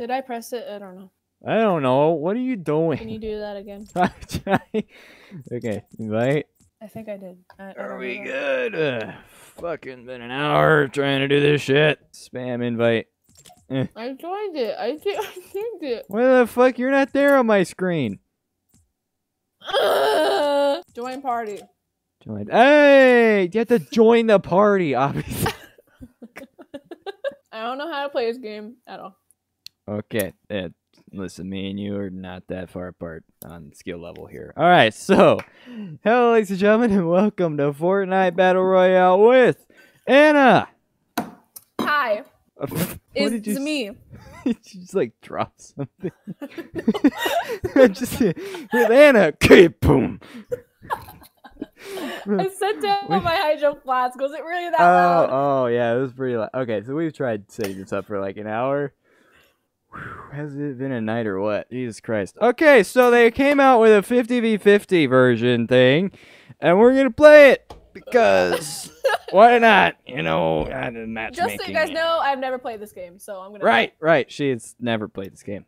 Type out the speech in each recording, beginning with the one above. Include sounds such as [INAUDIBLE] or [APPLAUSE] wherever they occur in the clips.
Did I press it? I don't know. I don't know. What are you doing? Can you do that again? [LAUGHS] okay, invite. I think I did. I, Are we good? Uh, fucking been an hour trying to do this shit. Spam invite. I joined it. I did. [LAUGHS] I joined it. Where the fuck? You're not there on my screen. Ugh. Join party. Join. Hey, you have to join the party, obviously. [LAUGHS] I don't know how to play this game at all. Okay. Uh, listen, me and you are not that far apart on skill level here. All right. So, hello, ladies and gentlemen, and welcome to Fortnite Battle Royale with Anna. Hi, [LAUGHS] it's you me. [LAUGHS] You just like drop something? [LAUGHS] just with Anna. Boom. I set down We- my hydro flask. Was it really that Oh, loud? oh yeah, it was pretty loud. Okay, so we've tried setting this up for like an hour. Has it been a night or what? Jesus Christ. Okay, so they came out with a 50v50 version thing, and we're gonna play it because [LAUGHS] why not? You know, matchmaking. Just so you guys know, I've never played this game, so I'm gonna. Right, right. She's never played this game.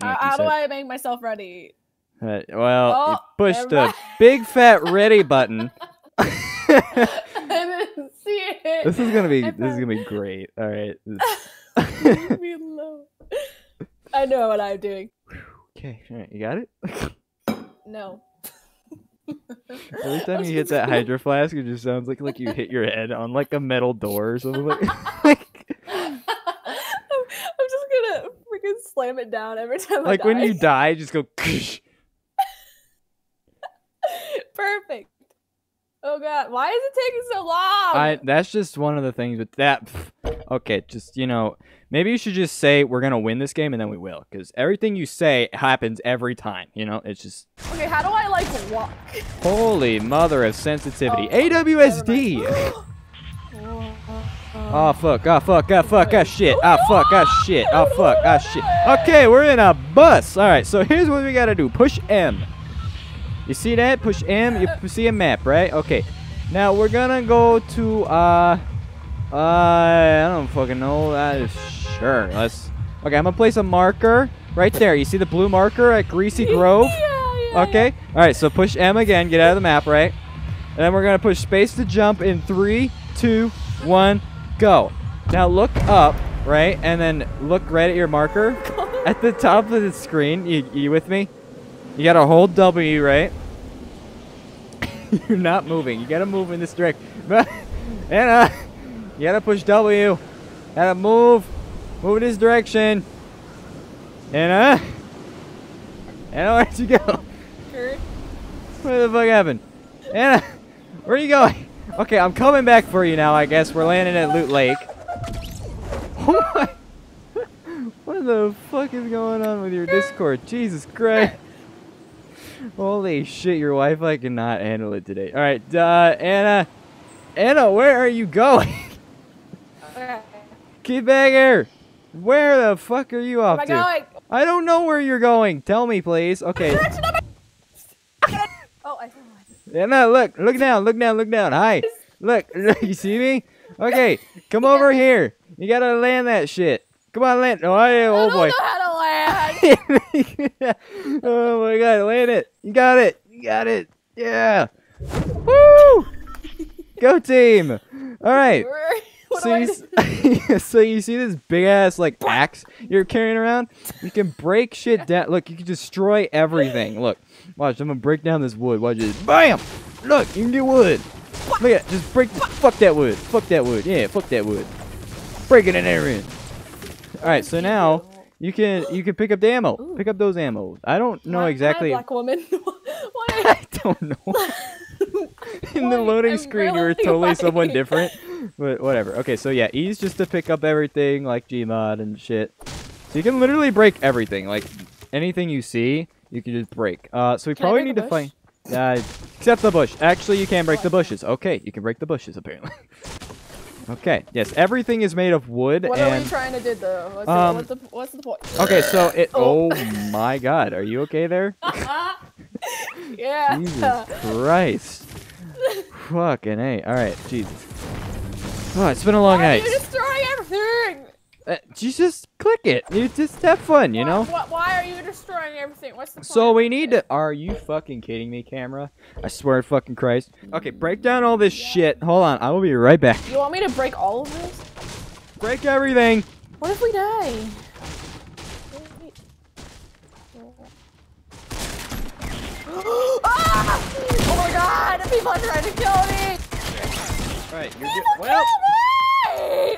How, how do. I make myself ready? Uh, well, you Oh, pushed never the big fat ready [LAUGHS] button. I didn't see it. this is gonna be this is gonna be great. All right. [LAUGHS] Leave me alone. I know what I'm doing. okay, all right, you got it. [LAUGHS] No. Every time you hit that hydro flask, it just sounds like like you hit your head on like a metal door or something. Like, [LAUGHS] [LAUGHS] like, I'm, I'm just gonna freaking slam it down every time like when you die, just go. Perfect. Oh god, why is it taking so long? I that's just one of the things with that. Okay, just you know, maybe you should just say we're gonna win this game and then we will, because everything you say happens every time. You know, it's just Okay, how do I like walk? holy mother of sensitivity. Oh, AWSD. Oh [GASPS] ah, fuck, oh fuck, oh fuck, oh shit, oh fuck, oh shit, oh fuck, oh shit. Okay, we're in a bus. Alright, so here's what we gotta do. Push M. You see that? Push M, you see a map, right? Okay. Now we're gonna go to uh uh I don't fucking know. That is sure. Let's Okay, I'm gonna place a marker right there. You see the blue marker at Greasy [LAUGHS] Grove? yeah, yeah, Okay. All right. So push M again. Get out of the map, right? And then we're gonna push space to jump in three, two, one, go. Now look up, right? And then look right at your marker [LAUGHS] at the top of the screen. You, you with me? You gotta hold W, right? [LAUGHS] You're not moving. You gotta move in this direction. Anna, you gotta push W. Gotta move. Move in this direction. Anna. Anna, where'd you go? Kurt. What the fuck happened? Anna, where are you going? Okay, I'm coming back for you now, I guess. We're landing at Loot Lake. Oh my... What the fuck is going on with your Discord? Jesus Christ. Holy shit, your Wi-Fi cannot handle it today. Alright, uh, Anna. Anna, where are you going? Okay. Keep back. Where the fuck are you off to? I? I don't know where you're going. Tell me, please. Okay. Direction of my- oh, I found one. Anna, look, look down, look down, look down. Hi. Look, [LAUGHS] you see me? Okay, come over [LAUGHS] here. You gotta land that shit. Come on, land. Oh, I, I oh don't boy. know how to land. [LAUGHS] oh my god, land it. You got it. You got it. Yeah. Woo! Go team. All right. What So do you, do? [LAUGHS] so you see this big ass like axe you're carrying around? You can break shit down. Look, you can destroy everything. Look, watch. I'm gonna break down this wood. Watch this. Bam! Look, you can get wood. Look at it. Just break. Fuck that wood. Fuck that wood. Yeah, fuck that wood. Break it in there in. All right. So now you can you can pick up the ammo. Pick up those ammo. I don't know hi, exactly. black woman. [LAUGHS] Why? Don't know. [LAUGHS] [LAUGHS] In the loading I'm screen, you were totally like- someone different. But whatever. Okay, so yeah, E's just to pick up everything like Gmod and shit. So you can literally break everything. Like anything you see, you can just break. Uh, so we Can probably need to find. Uh, except the bush. Actually, you can break the bushes. Okay, you can break the bushes apparently. [LAUGHS] okay. Yes, everything is made of wood What are we trying to do though? What's, Um, the, what's, the, what's the point? Okay, so it. Oh. Oh my God, are you okay there? Yeah. Jesus Christ. Fucking A. Alright, Jesus. Oh, it's been a long Why are night. you destroying everything? Uh, you just click it. You just have fun, you Why- know. why- why are you destroying everything? What's the point? So we need to. Are you fucking kidding me, camera? I swear to fucking Christ. Okay, break down all this shit. Hold on, I will be right back. You want me to break all of this? Break everything. What if we die? [GASPS] ah! Oh my god! People are trying to kill me! All right, you're good. Well, kill me!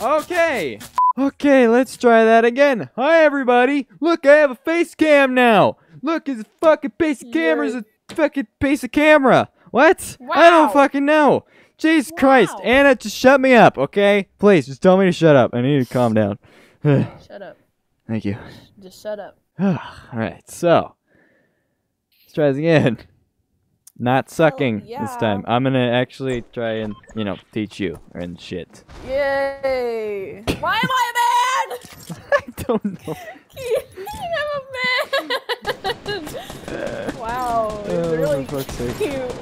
okay. Okay, let's try that again. Hi, everybody. Look, I have a face cam now. Look, it's a fucking piece of camera. It's a fucking piece of camera. What? Wow. I don't fucking know. Jesus Christ. Anna, just shut me up, okay? Please, just tell me to shut up. I need to calm down. [SIGHS] Shut up. Thank you. Just shut up. [SIGHS] All right, so try again. [LAUGHS] Not oh, sucking this yeah. time. I'm gonna actually try and you know teach you and shit. Yay! [LAUGHS] Why am I a man? [LAUGHS] I don't know. I'm a man! wow, it's Oh, really cute.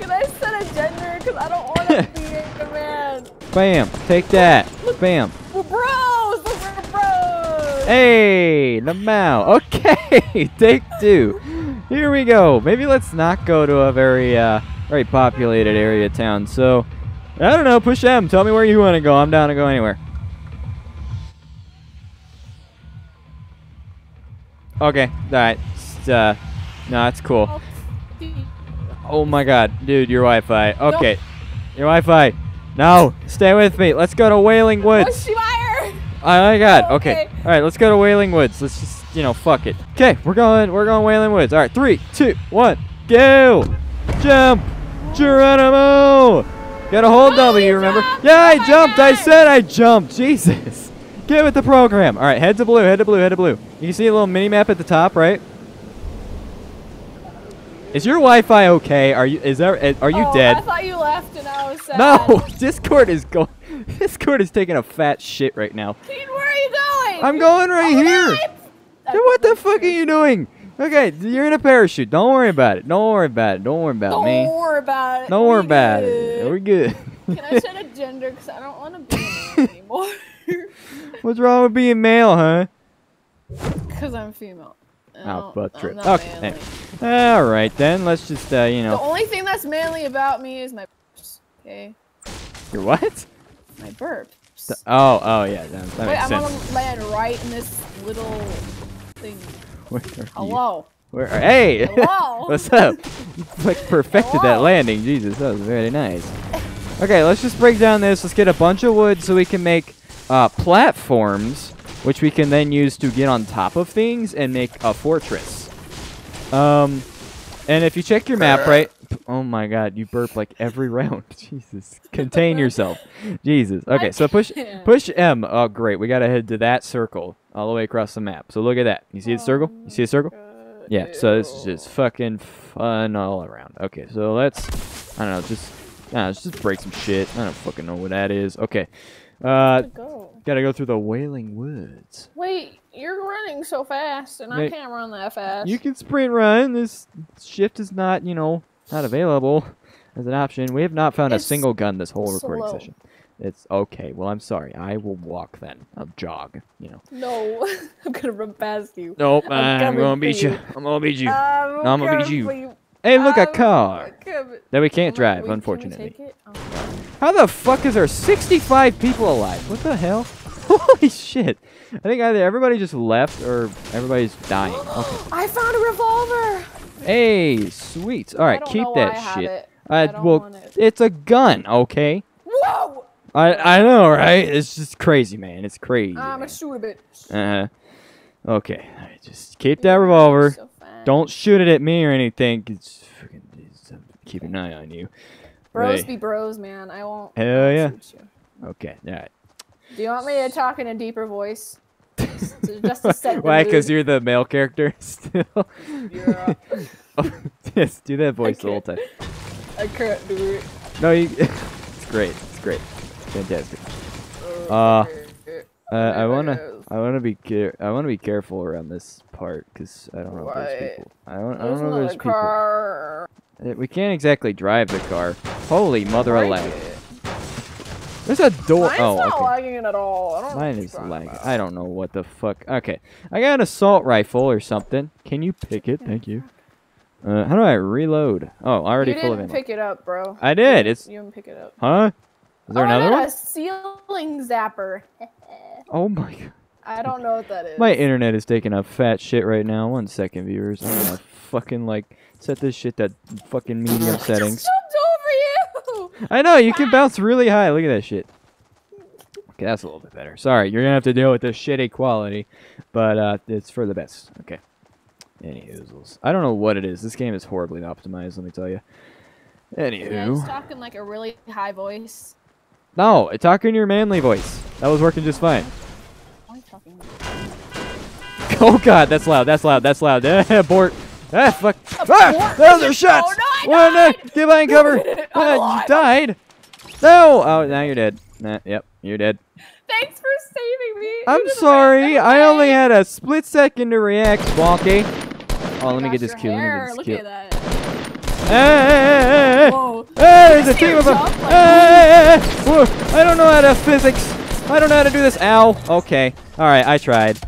Can I set a gender? Because I don't want to be a man. Bam! Take that. Bam. We're bros! Look, we're bros! Hey, the Mao. Okay, take two. Here we go. Maybe let's not go to a very uh very populated area town. So I don't know. Push M. Tell me where you want to go. I'm down to go anywhere. Okay. All right. Uh, no, that's cool. Oh my God, dude, your Wi-Fi. Okay, your Wi-Fi. No, stay with me. Let's go to Wailing Woods. Oh my God. Okay. Okay. All right, let's go to Wailing Woods. Let's just, you know, fuck it. Okay, we're going. We're going Wailing Woods. All right, three, two, one, go! Jump, Geronimo. Got a hold Oh, W. you Remember? jumped! Yeah, Oh I my jumped. I said I jumped. [LAUGHS] Jesus. Get with the program. All right, head to blue. Head to blue. Head to blue. You can see a little mini map at the top, right? Is your Wi-Fi okay? Are you? Is there? Eh, are you oh, dead? I thought you left and I was sad. No, [LAUGHS] Discord is going. [LAUGHS] Discord is taking a fat shit right now. Keen, where are you going? I'm going right Oh, here. Then what the fuck are you doing? Okay, you're in a parachute. Don't worry about it. Don't worry about it. Don't worry about Don't me. worry about it. Don't worry We about good. it. We're good. Can I set a gender? Because I don't want to be a man [LAUGHS] anymore. [LAUGHS] What's wrong with being male, huh? Because I'm female. Oh, butt trip. Okay, manly. All right then. Let's just uh, you know. The only thing that's manly about me is my burps. Okay? your what? My burps. The- oh, oh yeah, that, that Wait, I'm gonna land right in this little thing. Where? Hello. Where are, hey! Hello. [LAUGHS] What's up? You like perfected that landing. Jesus, that was very nice. Okay, let's just break down this. Let's get a bunch of wood so we can make uh, platforms, which we can then use to get on top of things and make a fortress. Um, and if you check your map, right? Oh my God, you burp like every [LAUGHS] round. [LAUGHS] Jesus, contain yourself. Jesus. Okay, so push push M. Oh great, we gotta head to that circle all the way across the map. So look at that. You see the circle? You see the circle? Yeah, so this is just fucking fun all around. Okay, so let's, I don't know, just, I don't know, let's just break some shit. I don't fucking know what that is. Okay, uh, Go. gotta go through the Wailing Woods. Wait, you're running so fast, and I can't run that fast. You can sprint run. This shift is not, you know, not available as an option. We have not found a single gun this whole recording slow. session. It's okay. Well, I'm sorry. I will walk then. I'll jog. You know. No, [LAUGHS] I'm gonna run past you. Nope. I'm I'm, gonna beat you. you. I'm gonna beat you. I'm No, I'm gonna beat you. you. hey, look, a I'm car coming- that we can't drive, wait, can we unfortunately. take it? Oh. How the fuck is there 65 people alive? What the hell? [LAUGHS] Holy shit. I think either everybody just left or everybody's dying. [GASPS] Okay. I found a revolver. Hey, sweet. All right, I don't keep know why that I have shit. it. Uh, I don't well, want it. it's a gun, okay? Whoa! I I know, right? It's just crazy, man. It's crazy. I'm man. a shoot a bitch. Uh-huh. Okay. All right, just keep that revolver. So. Don't shoot it at me or anything. It's freaking it's, keep an eye on you. Bros Right. be bros, man. I won't. I Hell yeah. shoot you. Okay. All right. Do you want me to talk in a deeper voice? Just to- just [LAUGHS] set Why? Because you're the male character [LAUGHS] still. Yeah. oh, [LAUGHS] yes, do that voice the whole time. I can't do it. No, you. it's great. It's great. Fantastic. Uh, Uh, I wanna, I wanna be care, I wanna be careful around this part because I don't know if there's people. I don't, I don't know if there's people. car. We can't exactly drive the car. Holy mother of lag. There's a door. Mine's oh, not okay. lagging at all. I don't Mine is lagging. about. I don't know what the fuck. Okay, I got an assault rifle or something. Can you pick it? Thank you. Uh, how do I reload? Oh, already you full of didn't ammo. pick it up, bro. I did. It's You didn't pick it up. huh? Is there oh, I another one? a ceiling zapper. [LAUGHS] Oh my god. I don't know what that is. My internet is taking a fat shit right now. One second, viewers. I'm gonna [LAUGHS] fucking like set this shit to fucking medium [LAUGHS] settings. just jumped over you. I know you can bounce really high. Look at that shit. Okay, that's a little bit better. Sorry, you're gonna have to deal with this shitty quality, but uh, it's for the best. Okay. Any oozles. I don't know what it is. This game is horribly optimized. Let me tell you. Yeah, just Anywho, talking like a really high voice. No, talk in your manly voice. That was working just fine. Why are you talking? Oh god, that's loud. That's loud. That's loud. [LAUGHS] Abort. Ah, fuck. Abort? Ah, those are shots. Oh, no, I One, died. Get behind cover. [LAUGHS] Ah, you died. No. Oh, now you're dead. Nah, yep, you're dead. Thanks for saving me. I'm sorry. I only had a split second to react, Bonky. Oh, let me Gosh, get this kill. Let me get this Look at that. Hey, hey, hey, hey, Whoa. there's a team of them. Hey, hey, hey, Whoa, I don't know how to physics. I don't know how to do this. Ow. Okay. All right, I tried.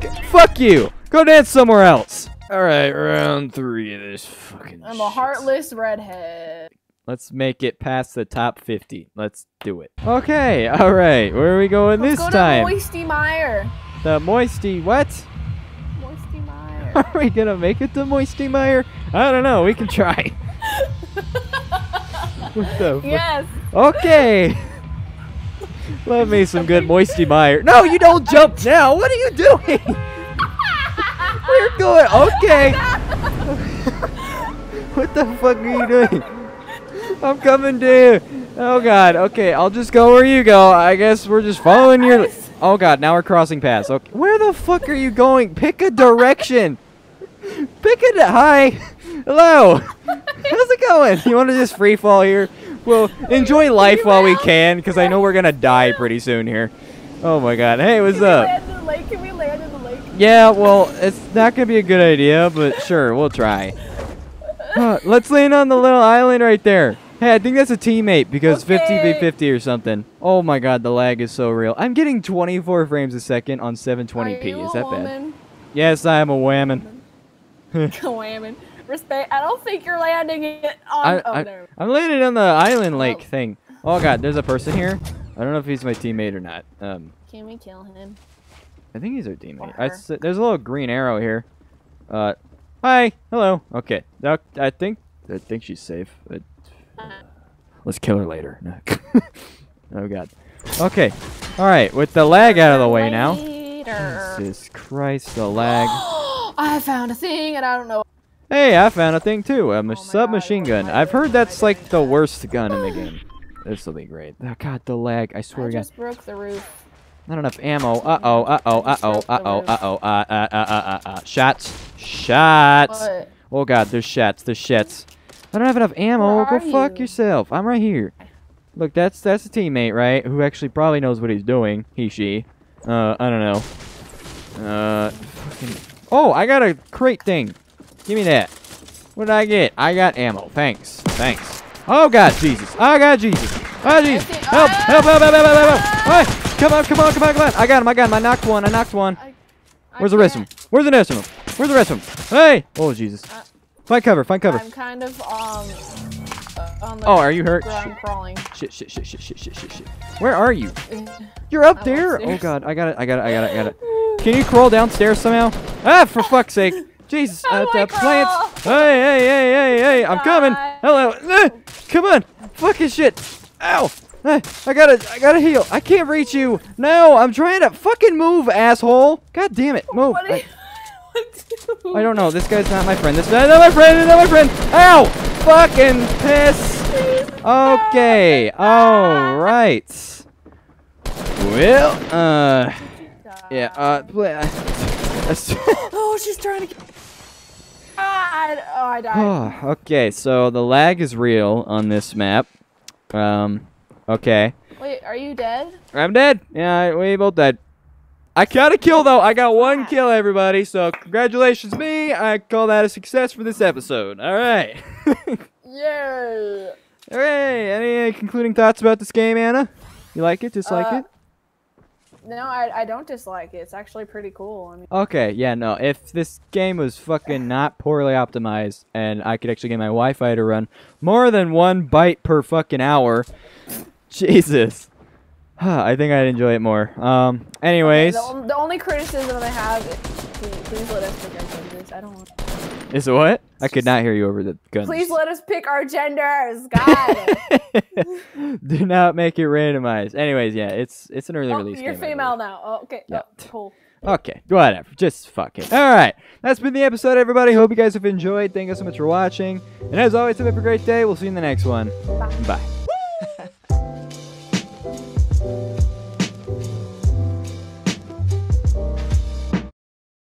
G- Fuck you. Go dance somewhere else. All right, round three of this fucking. I'm a shit. heartless redhead. Let's make it past the top 50. Let's do it. Okay, all right. Where are we going Let's this go time? to Moisty Mire. the Moisty what? [LAUGHS] Are we gonna make it to Moisty Mire? I don't know. We can try. [LAUGHS] What the yes. Okay. [LAUGHS] Love me some good Moisty Mire. No, you don't jump now. What are you doing? We're going. Okay. what the fuck are you doing? I'm coming to you. Oh god. Okay, I'll just go where you go. I guess we're just following your. Oh god. Now we're crossing paths. Okay. Where the fuck are you going? Pick a direction. Pick a. Hi. Hello. [LAUGHS] How's it going? You want to just free fall here? Well, enjoy life while we can, because I know we're gonna die pretty soon here. Oh my god. Hey, what's Can up? we land in the lake? Can we land in the lake? Yeah, well, it's not gonna be a good idea, but sure, we'll try. [LAUGHS] Huh, let's land on the little island right there. Hey, I think that's a teammate because 50 v 50 or something. Oh my god, the lag is so real. I'm getting 24 frames a second on 720p. Are you Is a that bad? woman? Yes, I am a whammon. [LAUGHS] Woman. Respect. I don't think you're landing it on. I, oh, I, there. I'm landing on the island lake Oh. thing. Oh god, there's a person here. I don't know if he's my teammate or not. Um, Can we kill him? I think he's our teammate. I her. there's a little green arrow here. Uh, hi, hello. Okay, now, I think I think she's safe. But let's kill her later. No. [LAUGHS] oh god. Okay. All right. With the lag out of the way now. Later. Jesus Christ, the lag. [GASPS] [GASPS] [GASPS] I found a thing and I don't know. Hey, I found a thing too. A Oh submachine God, gun. I? I've heard I that's like the worst gun in the [GASPS] game. This will be great. Oh, God, the lag. I swear I to God. just broke the roof. Not enough ammo. Uh oh. Uh oh. Uh oh. Uh oh. Uh oh. Uh uh uh uh uh. Shots. Shots. What? Oh god, there's shots. There's shots. I don't have enough ammo. Go fuck you? yourself. I'm right here. Look, that's that's a teammate, right? Who actually probably knows what he's doing. He, she. Uh, I don't know. Uh, fucking. Oh, I got a crate thing. Give me that. What did I get? I got ammo. Thanks. Thanks. Oh, God, Jesus. Oh, God, Jesus. Oh, Jesus. Ah! Help, help, help, help, help, help, help. help. Come on, come on, come on, come on. I got him, I got him. I knocked one, I knocked one. Where's the rest of them? Where's the rest of them? Where's the rest of them? Hey! Oh, Jesus. Uh, find cover, find cover. I'm kind of, um... Uh, oh, are you hurt? Shit. Crawling. shit, shit, shit, shit, shit, shit, shit. Where are you? Uh, You're up I'm there. Oh, upstairs. Oh God, I got it, I got it, I got it, I got it. Can you crawl downstairs somehow? Ah! For fuck's sake! [LAUGHS] Jesus! How Uh, I uh, plants! Hey! Hey! Hey! Hey! Hey! I'm coming! Hello! Eh, Come on! Fucking shit! Ow! Eh, I gotta, I gotta heal. I can't reach you. No, I'm trying to fucking move, asshole. God damn it, move. What I- do you [LAUGHS] what do I don't know. This guy's not my friend. This guy's not my friend. He's not my friend. Ow! Fucking piss. Okay. All right. Well, uh, yeah. Uh, play. [LAUGHS] Oh, she's trying to. God. Oh, I died. [SIGHS] Okay. So the lag is real on this map. Um. Okay. Wait, are you dead? I'm dead. Yeah, we both dead. I got a kill though. I got one kill, everybody. So congratulations, me. I call that a success for this episode. All right. [LAUGHS] Yay. Hooray! Any concluding thoughts about this game, Anna? You like it? Dislike Uh, it? No, I, I don't dislike it. It's actually pretty cool. I mean, Okay, yeah, no. If this game was fucking not poorly optimized and I could actually get my Wi-Fi to run more than one byte per fucking hour, [LAUGHS] Jesus, [SIGHS] I think I'd enjoy it more. Um, anyways, the, the only criticism I have is please, please let us our genders. I don't want. is it what? I could not hear you over the guns. Please let us pick our genders. [LAUGHS] God. [LAUGHS] Do not make it randomized. Anyways, yeah, it's it's an early oh, release. you're female now. Oh, okay. Yeah. Oh, cool. Okay, whatever. Just fuck it. All right, that's been the episode, everybody. Hope you guys have enjoyed. Thank you so much for watching. And as always, have a great day. We'll see you in the next one. Bye. Bye.